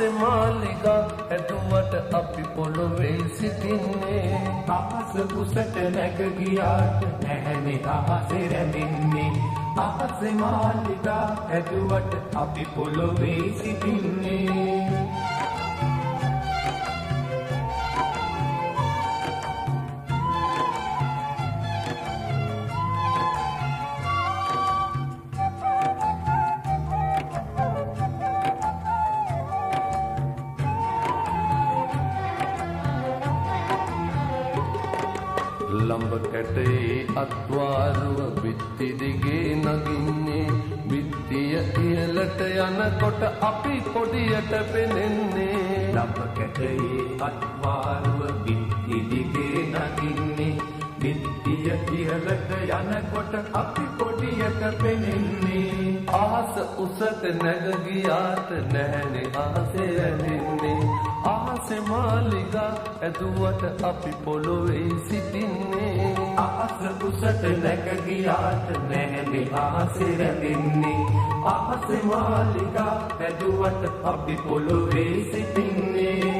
ආසේ මාලිගා ඇදුවට අපි පොළොවේ සිටින්නේ. අහස උසට නැග ගියාට නැහැනේ අහසේ රැඳෙන්නේ. අහසේ මාලිගා ඇදුවට අපි පොළොවේ සිටින්නේ. යනකොට අපි පොඩියට පෙනෙන්නේ ලබ කැටේ අත්වාරුව බිත්ති දිගේ නගින්නේ. බිත්තිය ඉහළට යනකොට අපි පොඩියට පෙනෙන්නේ. ආස උසට නැග ගියාට නැහැනේ ආසේ ඇලෙන්නේ ඇදුවට අපි පොළොවේ සිටින්නේ. අහස උසට නැග ගියාට නැහැනේ ආසේ රැඳෙන්නේ. අහසේ මාලිගා ඇදුවට අපි පොළොවේ සිටින්නේ.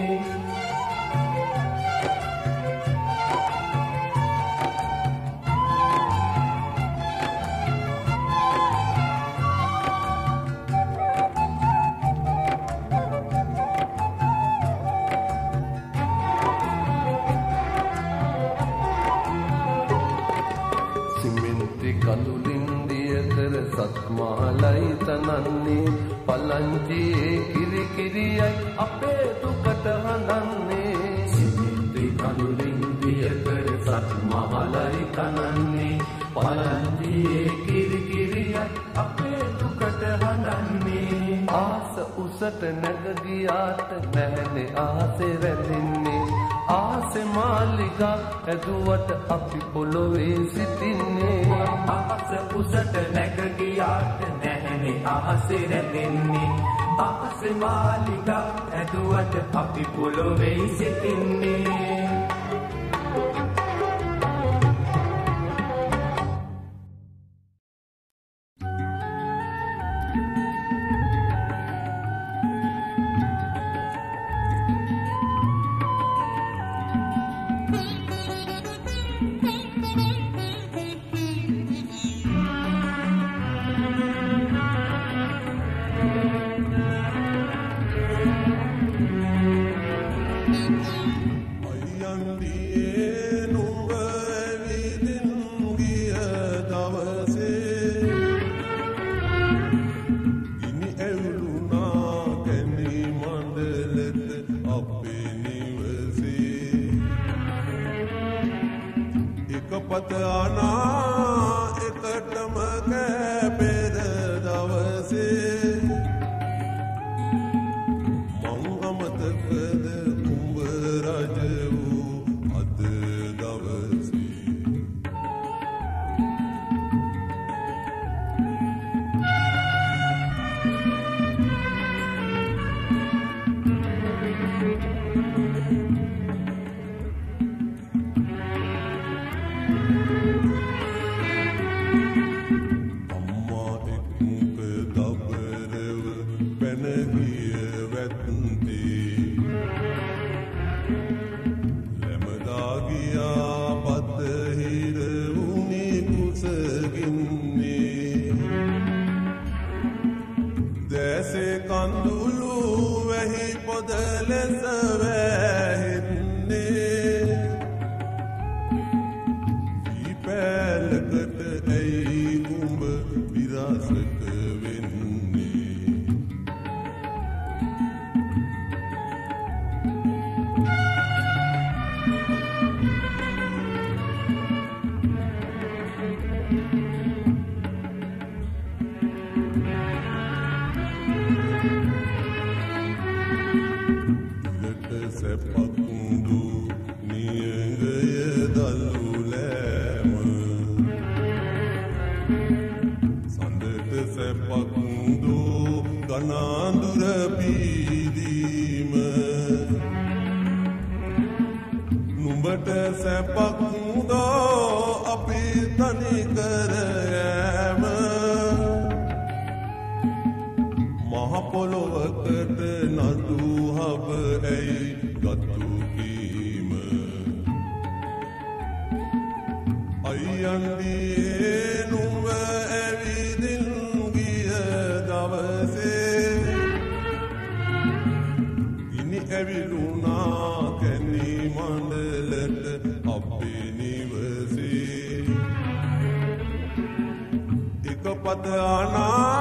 උසට නැගගියාට නැහැනෙ ආසෙ රැඳින්නේ ආසෙ මාලිකක් ඇදුවට අපි පොළොවේ සිටින්නේ. ආස උසට නැගගියාට නැහැනෙ ආසෙ රැඳින්නේ ආසෙ මාලිකක් ඇදුවට අපි පොළොවේ සිටින්නේ. पद आना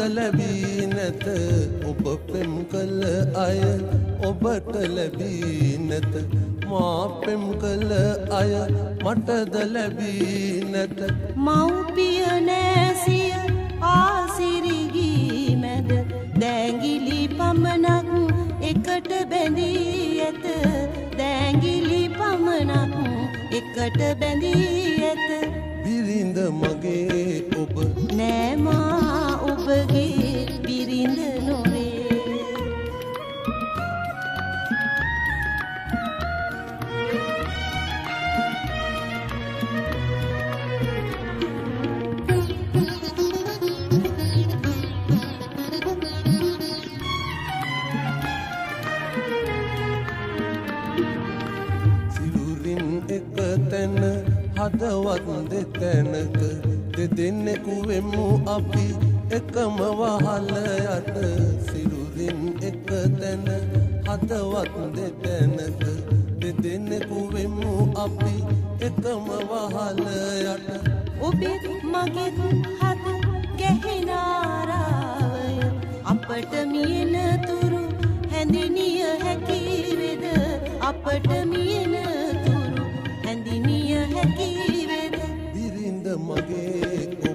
මටද ලැබී නැත. ඔබ පෙම් කළ අය ඔබට ලැබී නැත. මා පෙම් කළ අය මටද ලැබී නැත. මව්පිය නෑසිය ආසිරිගී මැද. දැංගිලි පමණක් එකට බැඳී ඇත. දැංගිලි පමණක් එකට බැඳී ඇත. බිරිඳ මගේ ඔබ නෑමා ඔබගේ බිරිඳ නොවේ. සිරුරින් එක තැන හදවත් දෙතැනක දෙදෙන්නෙකු වෙමු අපි. එකම වහල යට සිරුරින් එක තැන හදවත් දෙතැනක දෙදෙන්නෙකු වෙමු අපි එකම වහල යට. ඔබෙත් මගෙත් හද ගැහෙනාරාවය අපට මියන තුරු හැඳිනිය හැකිවෙද අපට මියන තුරු හැඳිනිය හැකිවෙද බිරිඳ මගේ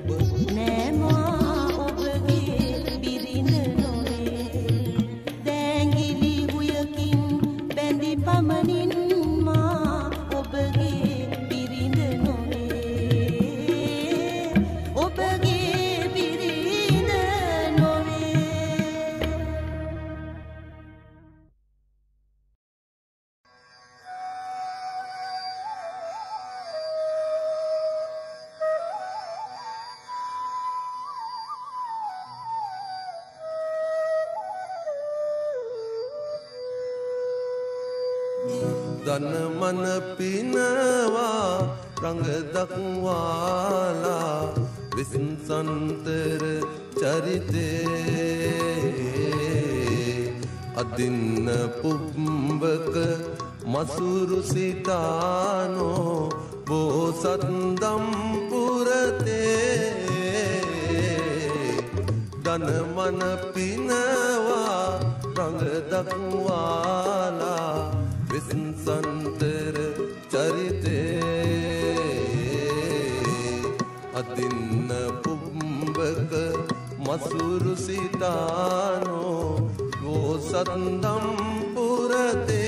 දක්වාලා විසන්සන්තර චරිතේ අදින්න පුම්බක මසුරු සිතානෝ බෝසත්දම් පුරතේ දන මන පිනවා රඟ දක්වාලා විසන්සන්තර චරිතේ අදින්න පුම්බක असुरसितानो सन्दम् पुरते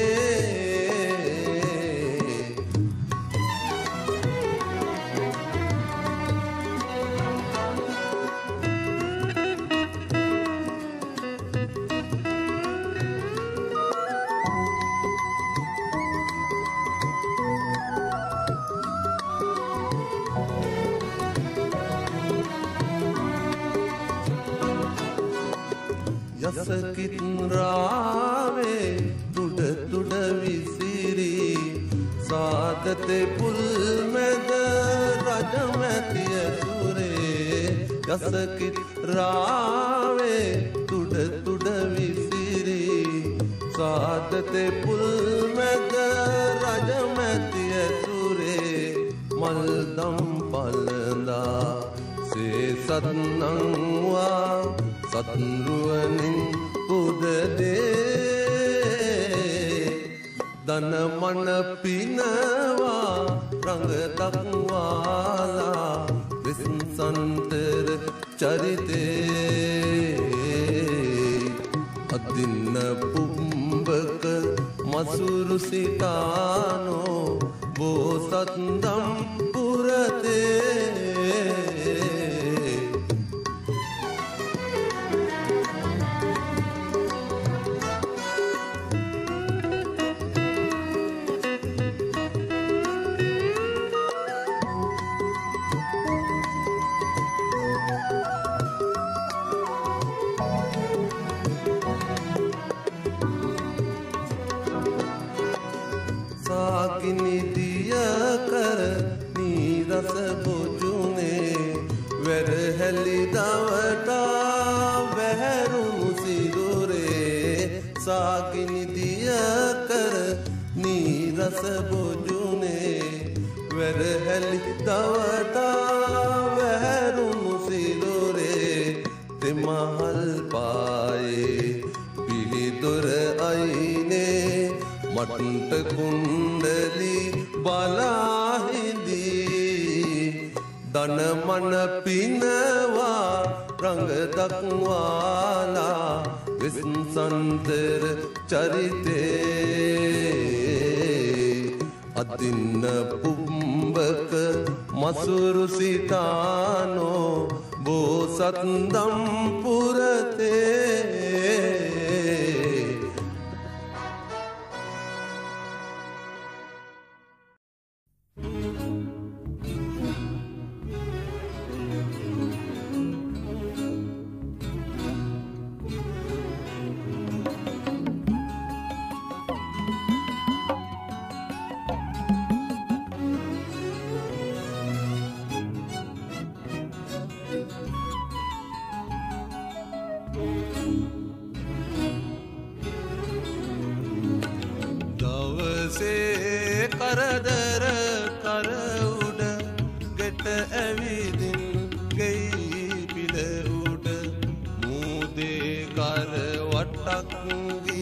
පුරතේ යසකිත් රාවේ තුඩ තුඩ විසිරි. සාදතේ පුල් මැද රජමැතිය සුරේ. යසකිත් රාවේ තුඩ තුඩ විසිරි. සාදතේ පුල් මැද රජමැතිය සුරේ. මල්දම් පලඳා සේසත්නංවා සත්රුවනින් පුදදේ දන මන පිනවා රඟ දක්වාලා විසන්සන්තර චරිතේ අදින්න පුම්බක මසුරු සිතානෝ බෝසත්දම් පුරතේ ਟਾਕੂਗੀ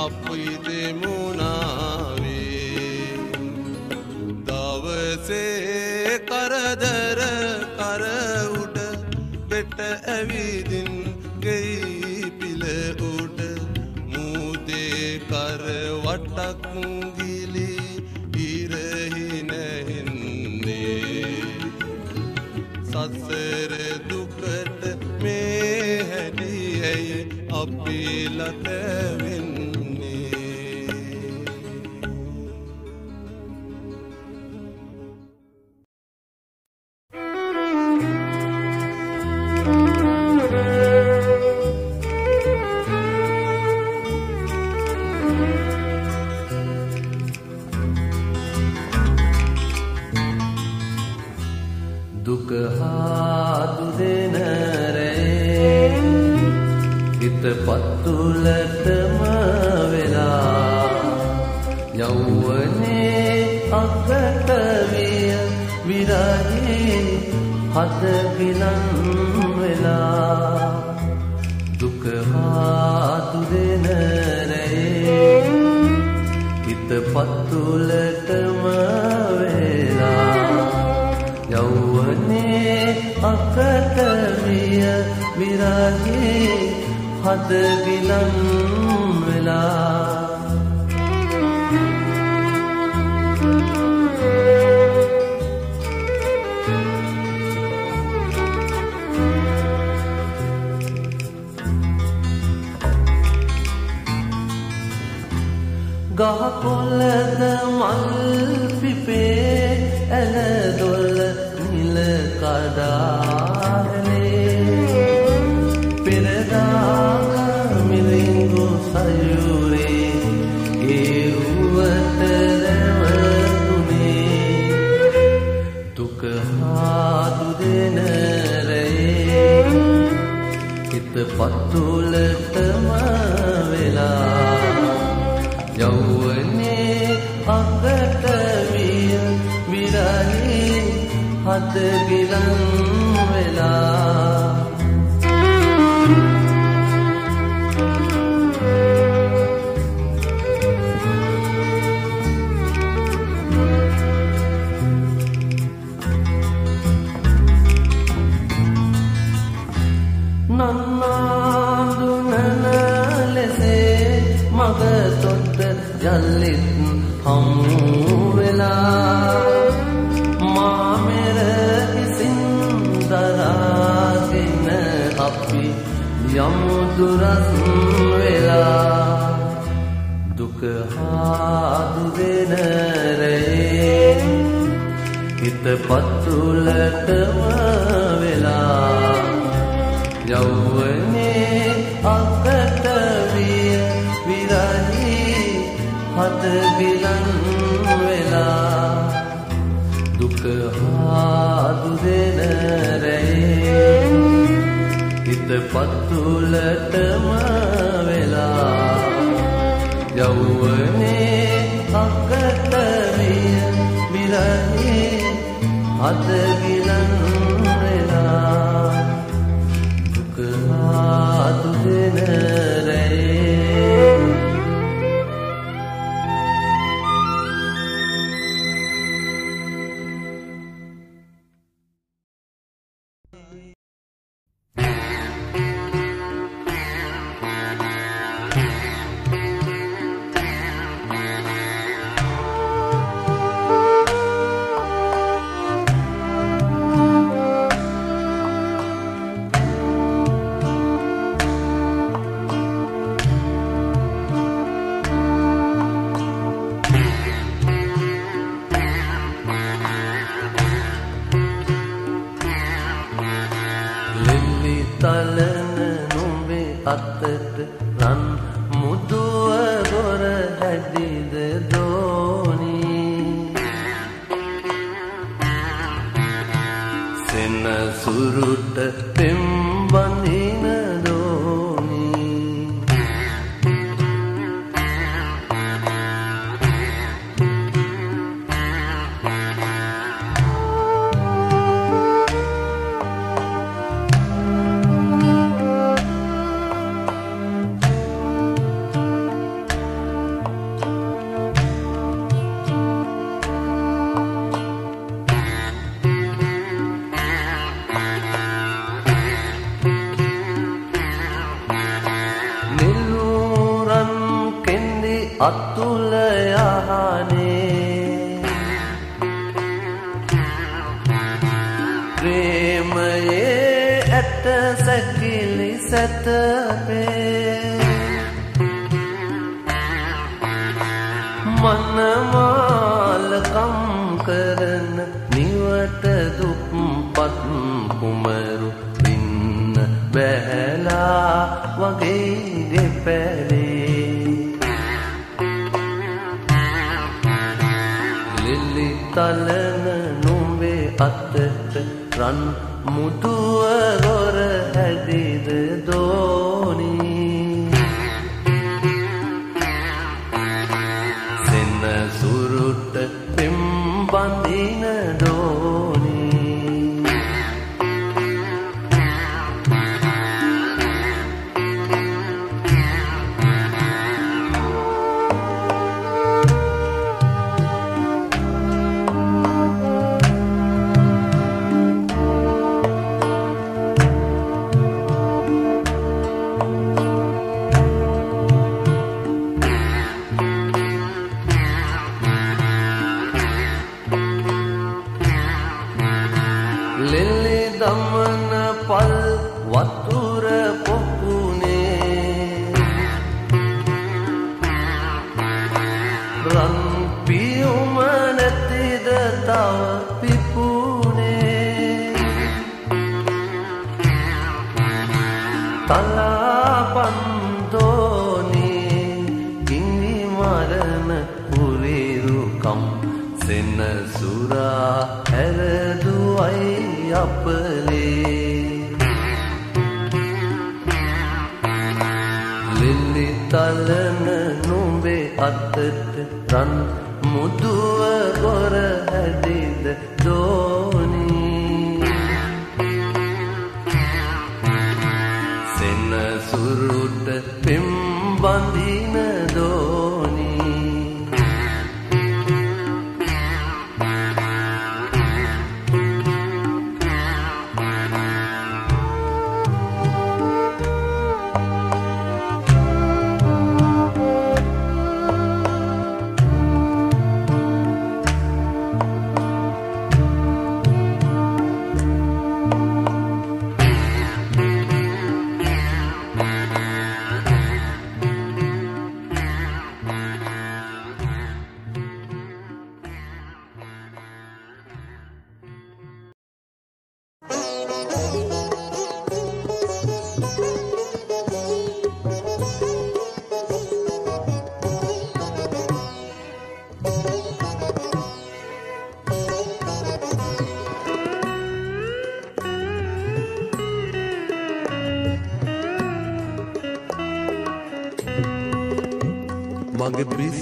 වැස්සේ අපි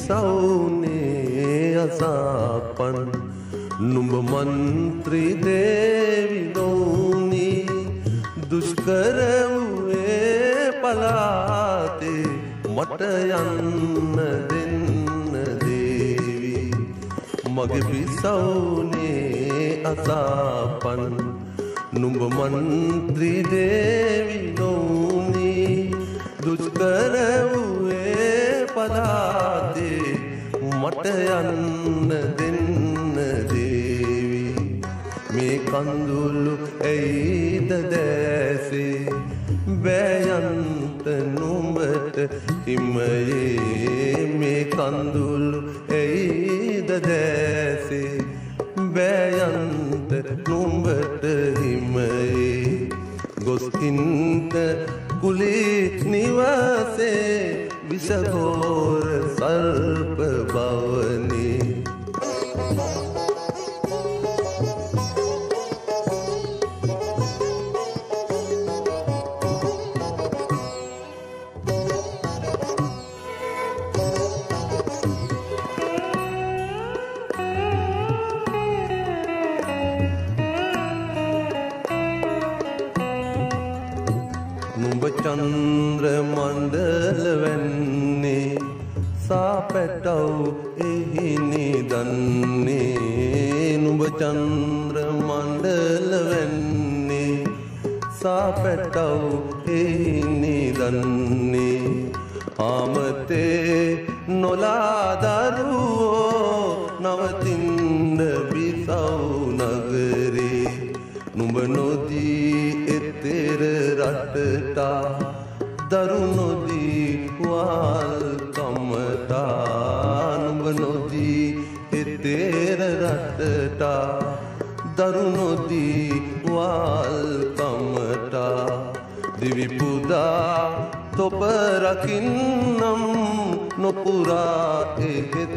සවුනේ අසාපන්. නුඹ මන්ත්‍රී දේවි නොවුනි දුෂ්කරවුවේ පලාතේ මට යන්න දෙන්න දේවි. මගේ පිසවුනේ අසාපන්. නුඹ මන්ත්‍රී දේවි දිවචන්ද්‍ර මණ්ඩල වෙන්නේ සාපැටව් එහින්නේ දන්නේ. ආමතේ නොලාදරුවෝ නවතින්ද බිසව් නගරේ. නුඹ නොදී එතෙර රටටා දරුණ දිවිපුදා තොප රකින්නම් නොපුරා එහෙත්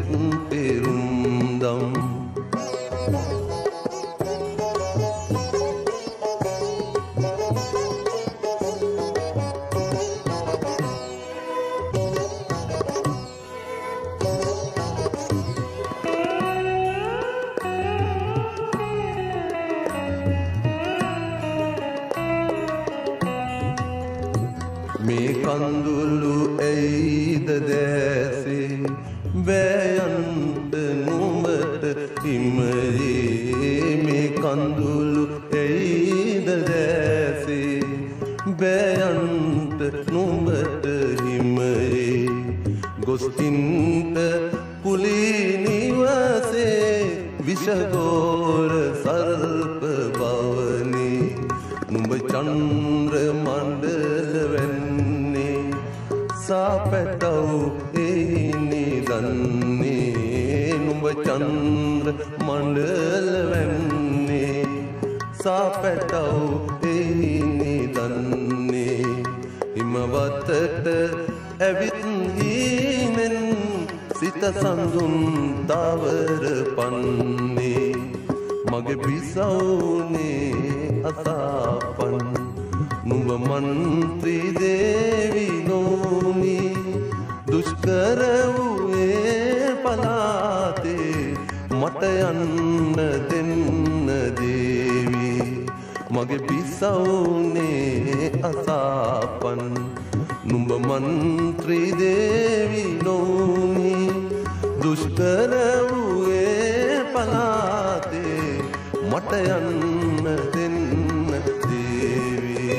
පිසවුනේ අසාපන් නුඹ මන්ත්‍රී දේවි නෝනි දුෂ්කර වූයේ පලාතේ මට යන්න දෙන්න දේවි. මගේ පිසවුනේ අසාපන් නුඹ මන්ත්‍රී දේවි නෝනි දුෂ්කර වූයේ පලාතේ මට යන්න දෙන්න දේවී.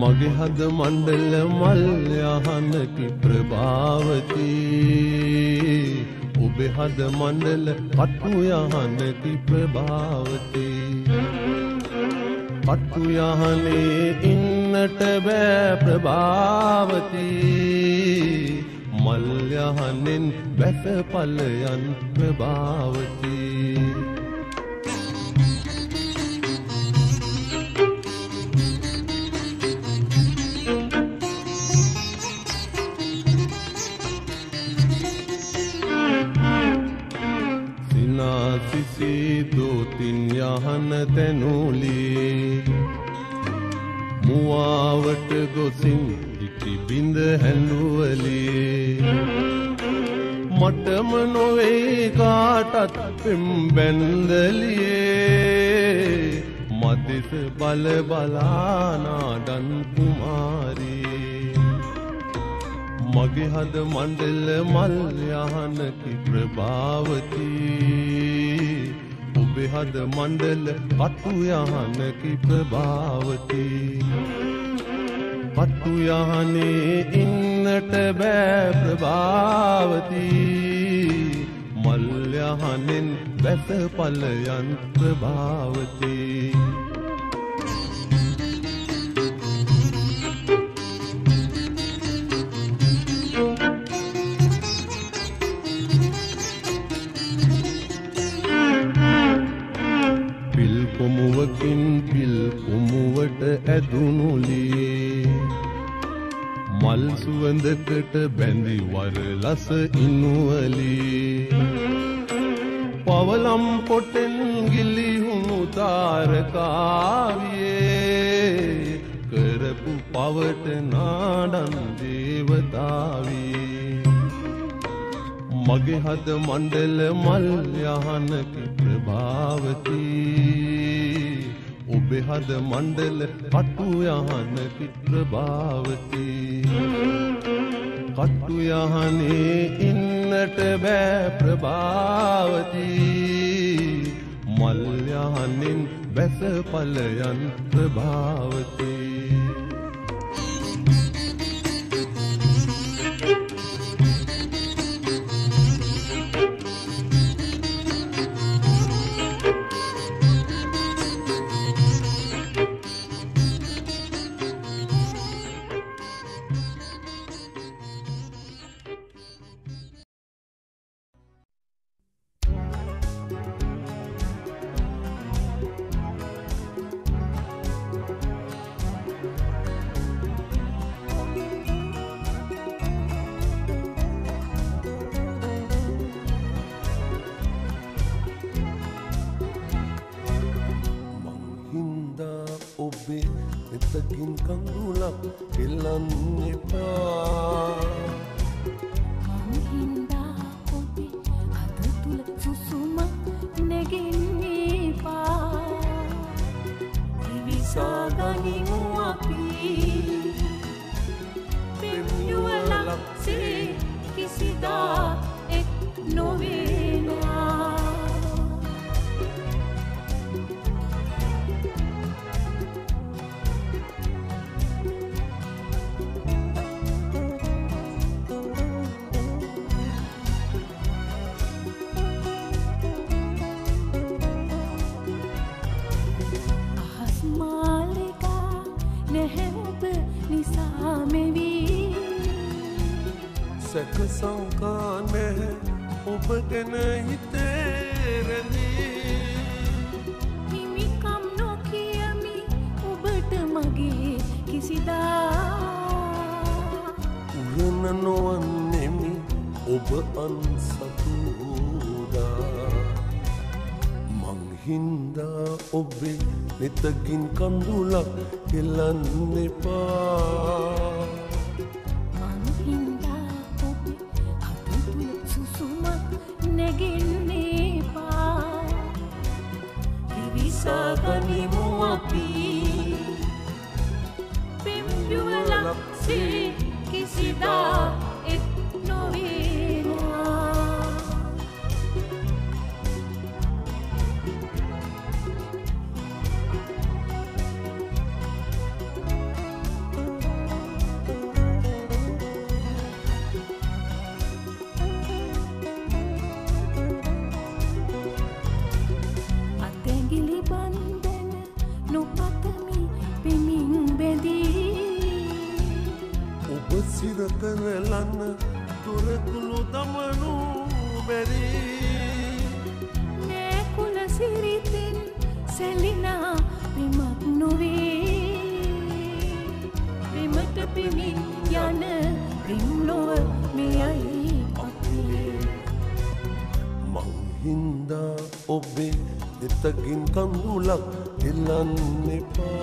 මගේ හද මණ්ඩල මල් යහනකි ප්‍රභාවති. ඔබේ හද මණ්ඩල කටු යහනකි ප්‍රභාවති. කටු යහනේ ඉන්නට බෑ ප්‍රභාවති. මල් යහනෙන් බැස පලයන් ප්‍රභාවති. සිනාසිසේ දෝතින් යහන තැනුලේ. මුවාවට ගොසින් ඉටි බිඳ හැඳුවලේ මටම නොවේ කාටත් පෙම් බැන්දලියේ. මදෙස බල බලානාඩන් කුමාරී. මගේ හද මණ්ඩල මල් යහනකි ප්‍රභාවති. ඔබේ හද මණ්ඩල කටු යහනකි ප්‍රභාවති. කටු යහනේ ඉන්නට බෑ ප්‍රභාවති. මල් යහනෙන් බැස පලයන් ප්‍රභාවති. ඇදුනුලේ. මල් සුවඳකට බැඳි වර ලස ඉනුවලේ. පවලම් පොටෙන් ගිලිහුණු තාරකාවියේ. කරපු පවට නාඩන් දේවතාවේ මගේ හද මණ්ඩල මල් යහනකි ප්‍රභාවති. ඔබේ හද මණ්ඩල කටු යහනකි ප්‍රභාවති කටු යහනේ ඉන්නට බෑ ප්‍රභාවති. මල් යහනෙන් බැස පලයන් ප්‍රභාවති. ඔබේ එතකින් කඳුලක් එල්ලන්න එපා. හින්දා ඔබේ අද තුළ සුසුමක් නැගෙන්නේපා දිවිසා ගනිමු අපි පෙම්යුවලක්සේ කිසිදා එක් නොවේනා සැක සංකා නැහැ ඔබ ගැන හිතේරනේ හිමිකම් නොකියමි ඔබට මගේ කිසිදා උයන නොවන්නෙමි ඔබ අන්සතුදා මංහින්දා ඔබේ නෙතගින් කඳුලක් හෙලන්න එපා සිරකරලන්න තුරකුළු දමනු බැරී නෑකුල සිරිතෙන් සැලිනා පෙමක් නොවේ පෙමට පෙමින් යන රිම්ලොව මෙයයි අපේ මංහින්දා ඔබේ එතකින් කඳුලක් එල්ලන්න එපා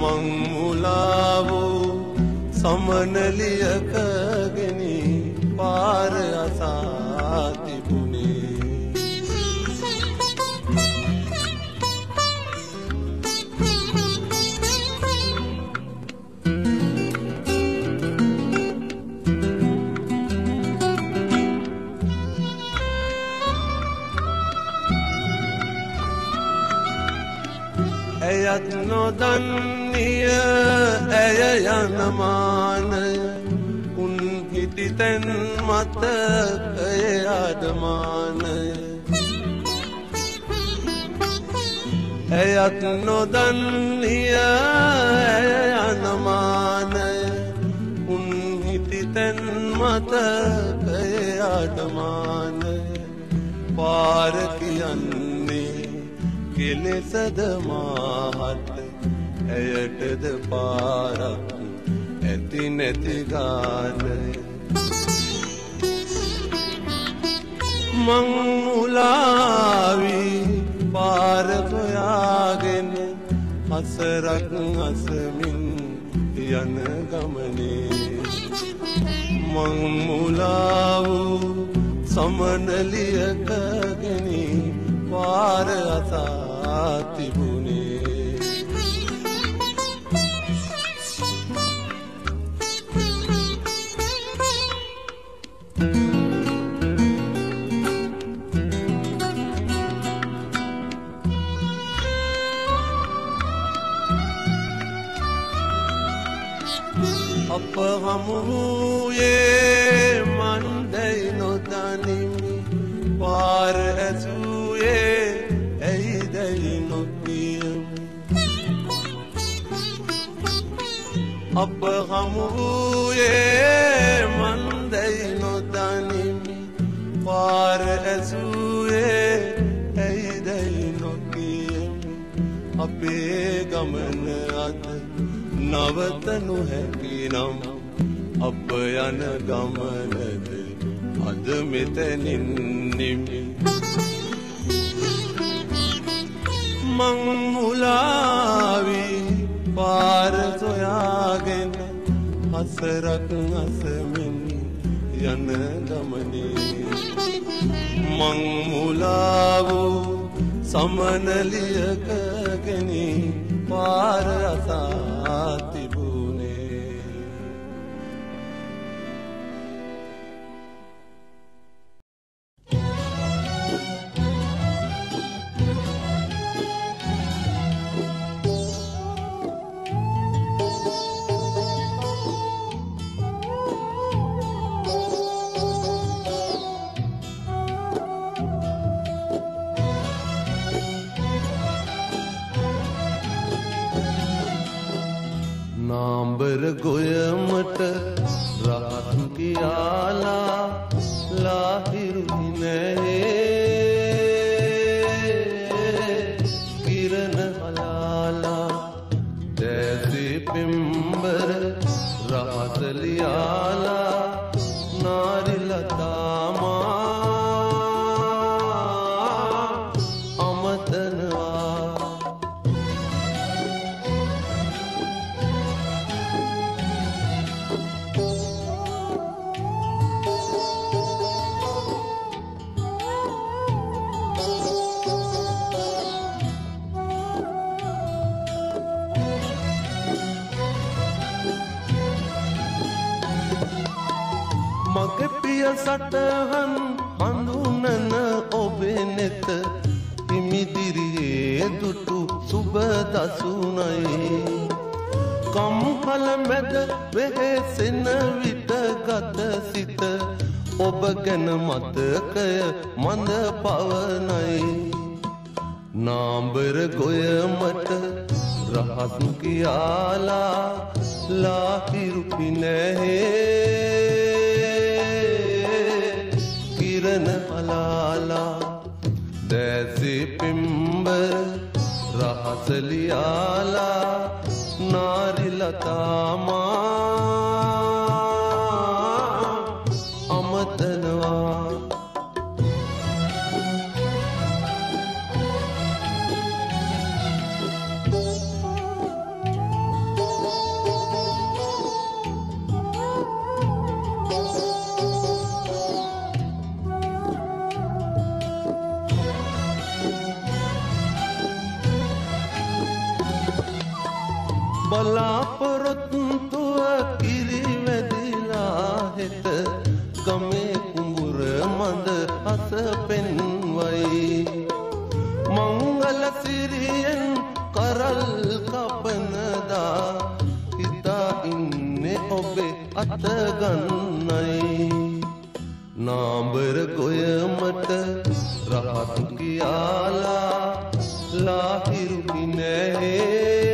මං මුලාවෝ සමනලියකගෙන පාර අසා නොදන්නිය. ඇය යනමානය උන් හිටිතැන් මත ඇය අඩමානය ඇයත් නොදන්නිය. ඇය යනමානය උන් හිටිතැන් මත ඇය අඩමානය පාර කියන්නේ කෙලෙසද මාහට ඇයටද පාරක් ඇති නැති ගානය මංමුලාවී පාර සොයාගෙන අසරක් අසමින් යන ගමනේ. මංමුලාවූ සමනලියකගෙන පාර අසා තිබුණේ අප හමුවූයේ මන්දැයි නොදනිමි. පාර ඇසූයේ ඇයිදැයි නොකියමි. අපේ ගමන අද නවතනු හැකිනම් අප යන ගමනද අද මෙතැනින් නිමි. මං මුලාවී පාර සොයාගෙන හසරක් අසමින් යන ගමනේ. මං මුලාවූ සමනලියකගෙන පාර අසා මගේ පිය සටහන් හඳුනන ඔබේ නෙත හිමිදිරියේ දුටු සුබ දසුනයි. කම්කල මැද වෙහෙසෙන විට ගත සිත ඔබ ගැන මතකය මඳ පවනයි. නාම්බර ගොයමට රහත් කියාලා ලාහිරුපි නැහැ हसलिला नारि लता අත ගන්නයි. නාඹර ගොයමට රහත් කියාලා ලාහිරුහි නැහැ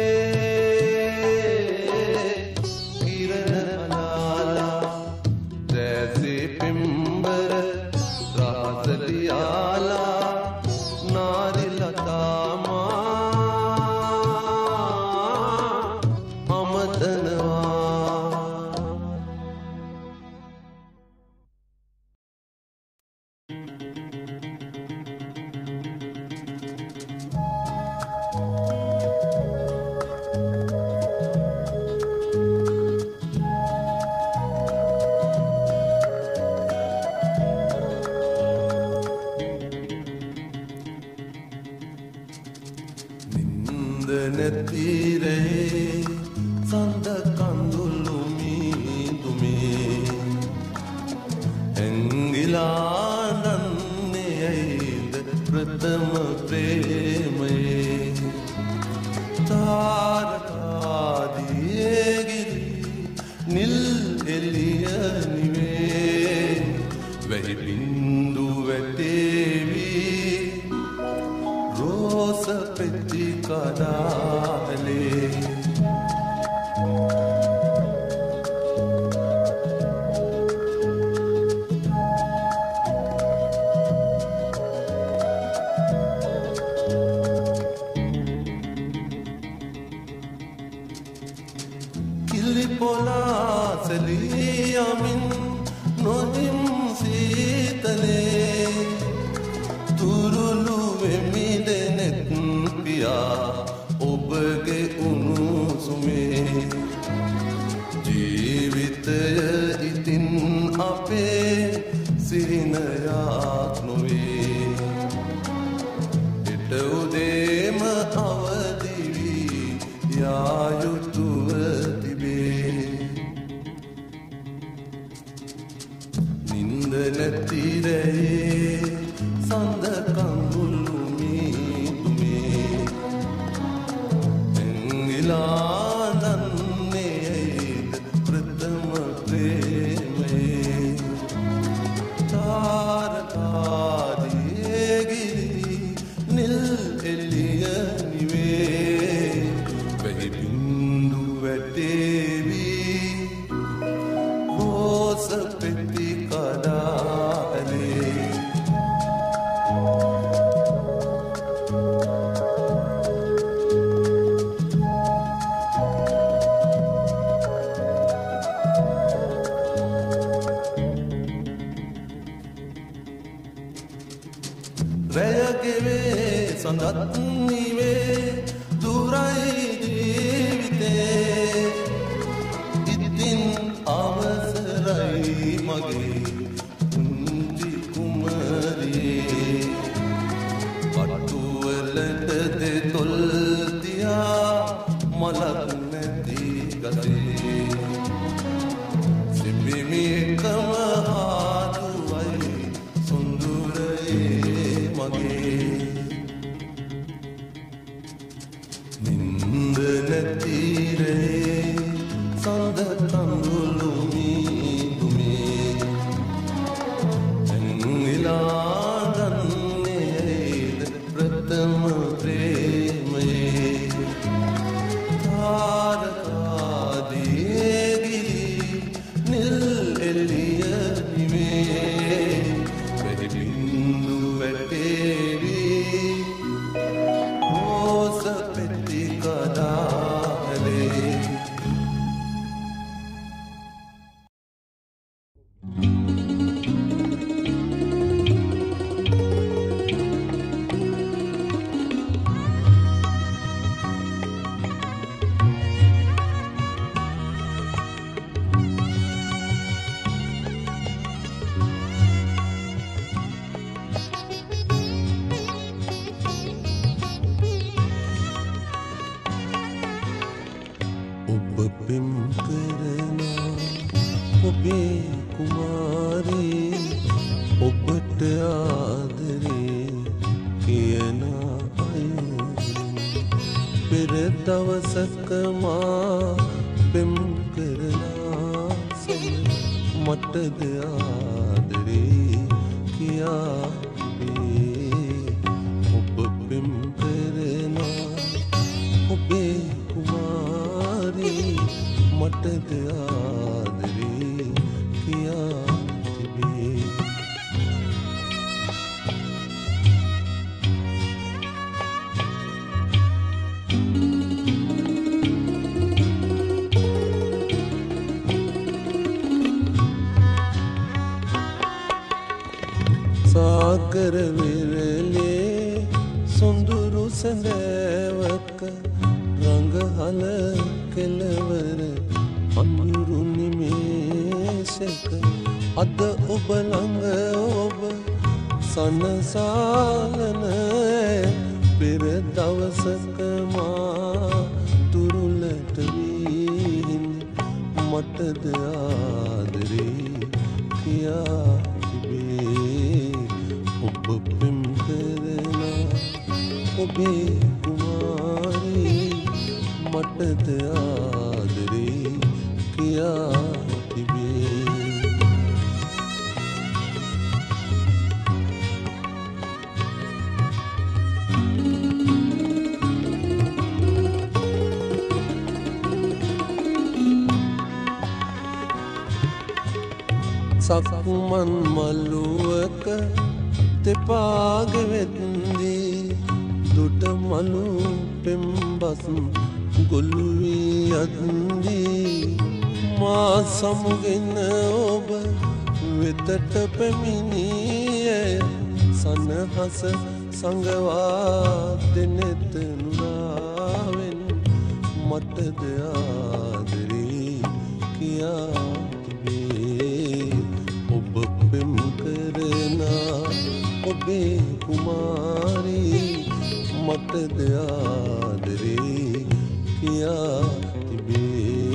තෙපාගෙවෙත්දී දුට මලු පෙම්බස් ගොල්ලුවී අත්දී මා සමුගෙන ඔබ වෙතට පැමිණිය සනහස සඟවා දෙනෙත නුරාවෙන් මට දෙයාදරී කියා ඔබේ කුමාරී මට දෙයාදරී කියා තිබේ.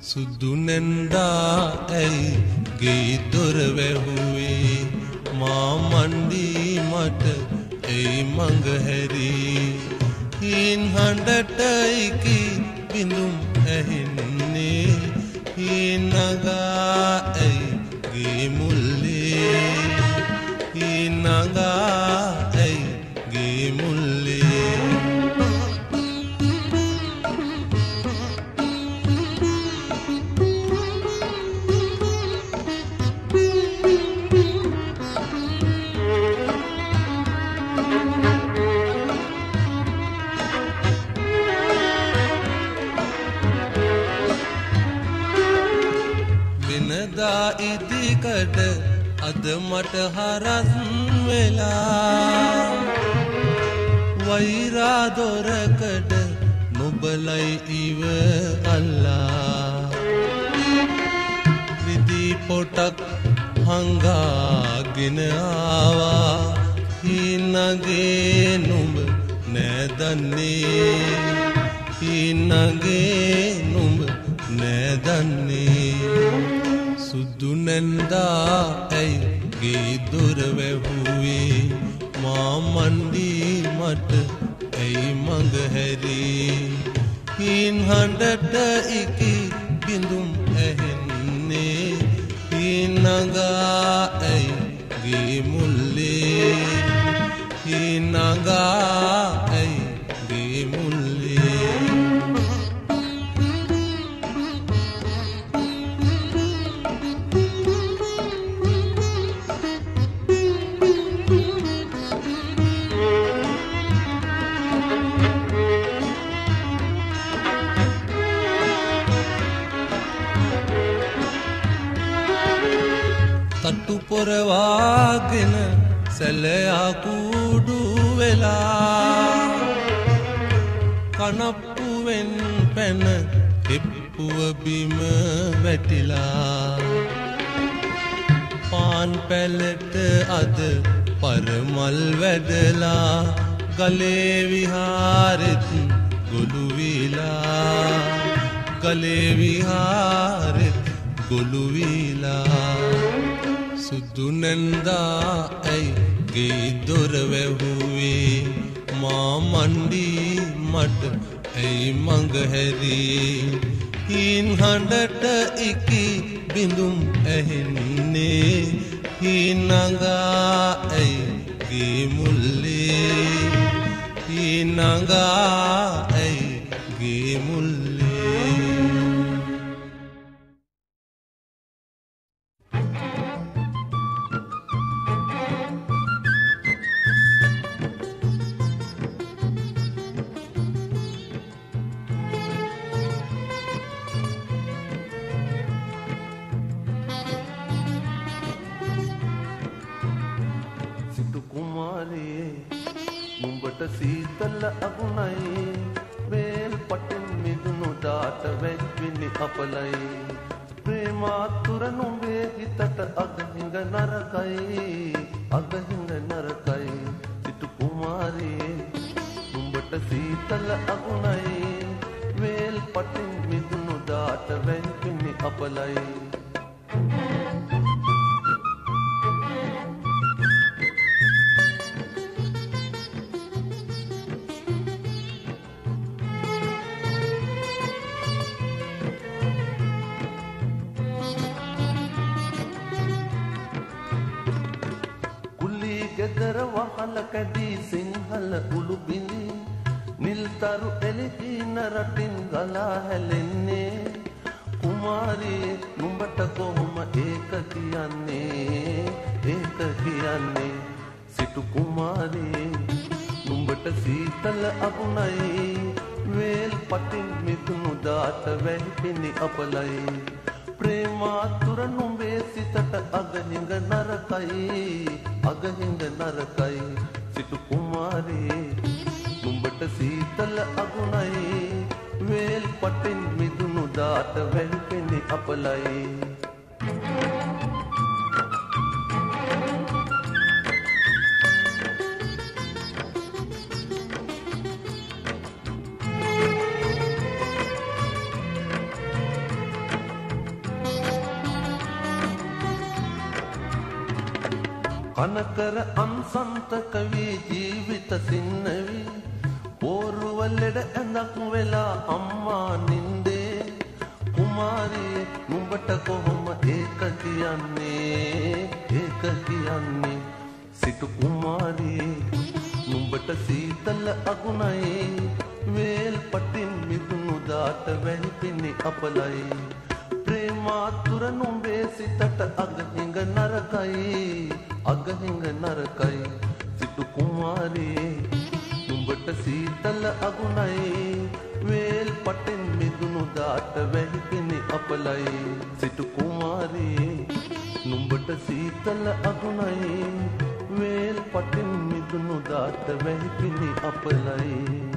සුදු නැන්දා ඇයි ගේ දොර වැහුවේ? හඬටයිකි බිඳුම් ඇහෙන්නේ මට හරස් වෙලා. වෛරා දොරකට නොබලයි ඉව අල්ලා. විදී පොටක් හංගාගෙන ආවා. හිනගේ නුඹ නෑදන්නේ. හිනගේ ඇයි මඟ හැරී හින් හඬට ඉකි බිඳුම් ඇහෙන්නේ. හිනගා පොරවාගෙන සැලයා කූඩු වෙලා. කනප්පුවෙන් පැන එප්පුව බිම වැටිලා. පාන් පැලට අද පරමල් වැඩලා ගලේ විහාරෙත් ගොළුවිලා ගලේ විහාරෙත් ගොළුවිලා සුදු නැන්දා ඇයි ගේ දොර වැහුවේ? මා මණ්ඩී මට ඇයි මඟ හැරී? හින් හඬට ඉකි බිඳුම් ඇහෙන්නේ. හිනගා ඇයි ගේ මුල්ලේ හිනගා ඇයි ගේ මුල්ලේ සීතල අගුණයි. වේල් පටෙන් මිදුණු ඩාට වැජ්විනි අපලයි. ප්‍රේමාතුර නුඹේ හිතට අගහිඟ නරකයි. අගහිඟ නරකයි. අපලයි ප්‍රේමාතුර නුඹේ සිතට අගහිඟ නරකයි. අගහිඟ නරකයි. අන්සන්තක වී ජීවිත සින්නවී පෝරුවල්ලෙඩ ඇඳක් වෙලා අම්මා නින්දේ කුමාරී නුඹට කොහොම ඒක කියන්නේ ඒක කියන්නේ සිටු කුමාරී නුඹට සීතල අගුණයි වේල් පටින් මිදුණු දාට වැහිපිනි අපලයි ප්‍රේමාතුර නුඹේ සිතට අගහිඟ නරකයි අගහිඟ නරකයි සිටු කුමාරී නුඹට සීතල අගුණයි වේල් පටෙන් මිදුණු දාට වැහිපිනි අපලයි. සිටු කුමාරී නුඹට සීතල අගුණයි වේල් පටෙන් මිදුණු දාට වැහිපිනි අපලයි.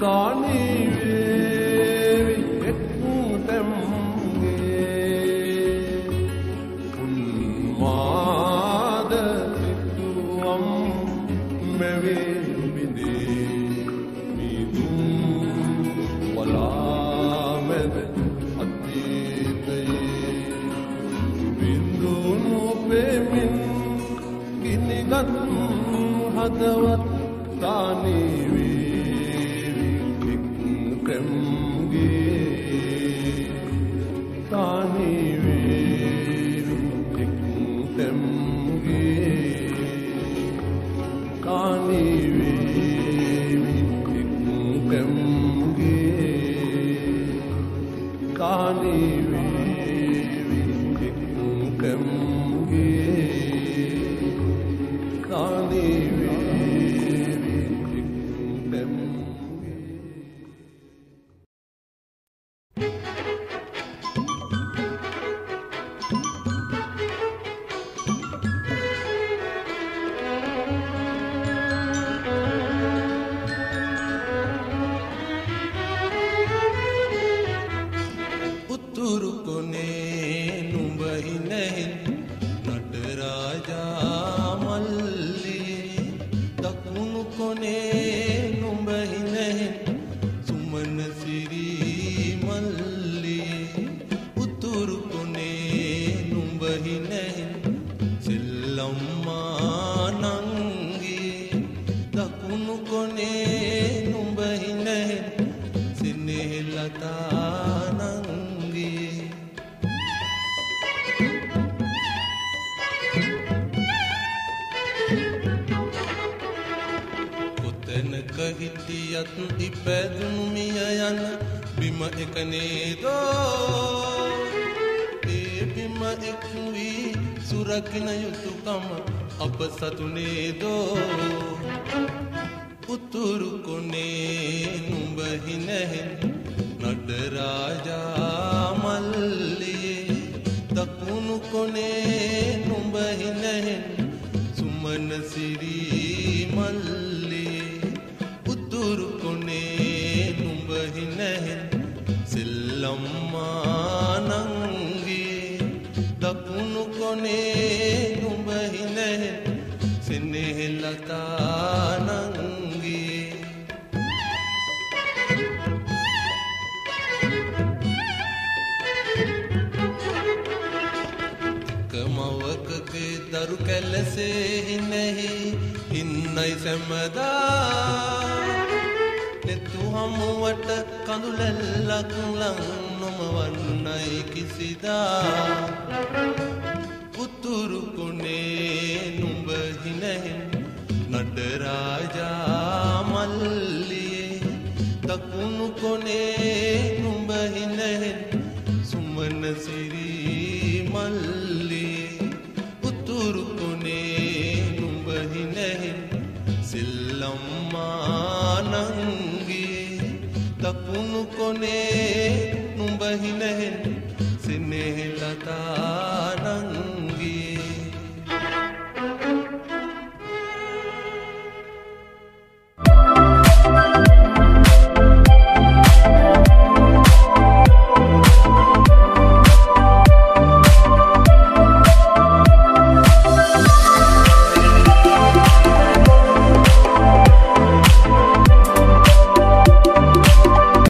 தானேவி எட்பூதங்கே உன்மாத சித்துவம் மெவேம்பிதே மீதும் வலாமெத அத்தீதையே බිඳුනු පෙමින් ගිනිගත් හදවත් හිටියත් ඉපැදුණු මිය යන බිම එක නේදෝ. ඒ බිම එක් වී සුරකින යුතුකම අප සතු නේදෝ. උතුරු කොනේ නුඹ හිනෙහෙන් නඩරාජා මල්ලියේ. දකුණු කොනේ නුඹ හිනෙහෙන් සුමන සිරී සැමදා. නෙතු හමුවට කඳුලැල්ලක් ලං නොමවන්නයි කිසිදා. උතුරු කොනේ නුඹ හිනෙහින් නඩරාජා මල්ලියේ. දකුණු කොනේ නුඹ හිනෙහින් සුමන සිරී දකුණු කොනේ නුඹ හිනෙහින් සිනහෙලතා